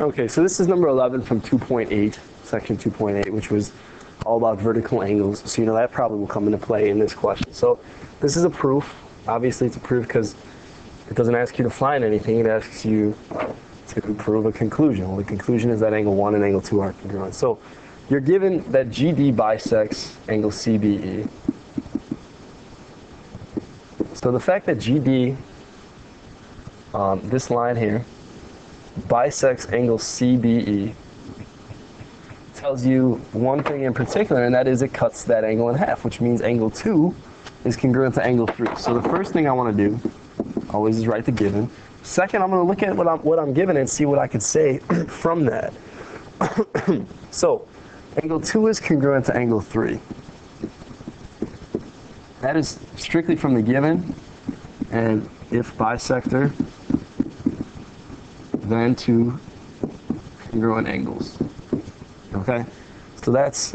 Okay, so this is number 11 from 2.8, section 2.8, which was all about vertical angles. So, you know, that probably will come into play in this question. So, this is a proof. Obviously, it's a proof because it doesn't ask you to find anything. It asks you to prove a conclusion. Well, the conclusion is that angle 1 and angle 2 are congruent. So, you're given that GD bisects angle CBE. So the fact that GD, um, this line here, bisects angle CBE tells you one thing in particular, and that is it cuts that angle in half, which means angle 2 is congruent to angle 3. So the first thing I want to do, always is write the given. Second, I'm going to look at what I'm, what I'm given and see what I can say from that. so angle 2 is congruent to angle 3. That is strictly from the given, and if bisector, then two congruent angles. Okay? So that's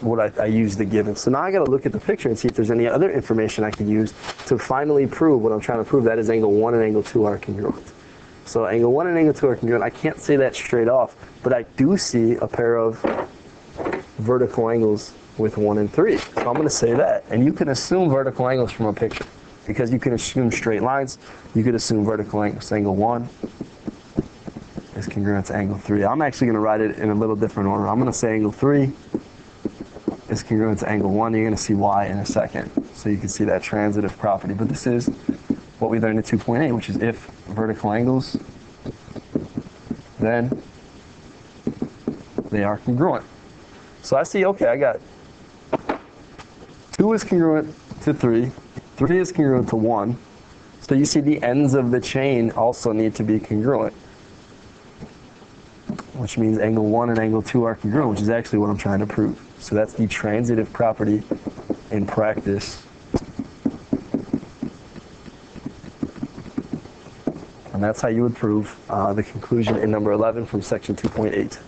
what I, I use the given. So now I got to look at the picture and see if there's any other information I can use to finally prove what I'm trying to prove. That is angle 1 and angle 2 are congruent. So angle 1 and angle 2 are congruent. I can't say that straight off, but I do see a pair of vertical angles with 1 and 3. So I'm going to say that. And you can assume vertical angles from a picture because you can assume straight lines. You could assume vertical angles. Angle 1 is congruent to angle 3. I'm actually going to write it in a little different order. I'm going to say angle 3 is congruent to angle 1. You're going to see why in a second. So you can see that transitive property. But this is what we learned in 2.8, which is if vertical angles, then they are congruent. So I see, okay, I got 2 is congruent to 3, 3 is congruent to 1. So you see the ends of the chain also need to be congruent which means angle 1 and angle 2 are congruent, which is actually what I'm trying to prove. So that's the transitive property in practice. And that's how you would prove uh, the conclusion in number 11 from section 2.8.